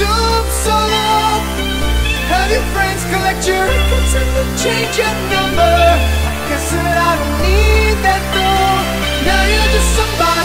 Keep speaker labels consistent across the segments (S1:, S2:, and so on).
S1: doomed solo. Have your friends collect your records and then change your number. I guess that I don't need that though. Now you're just somebody.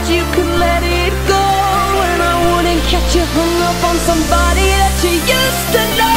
S2: that you could let it go. And I wouldn't catch you hung up on somebody that you used to know.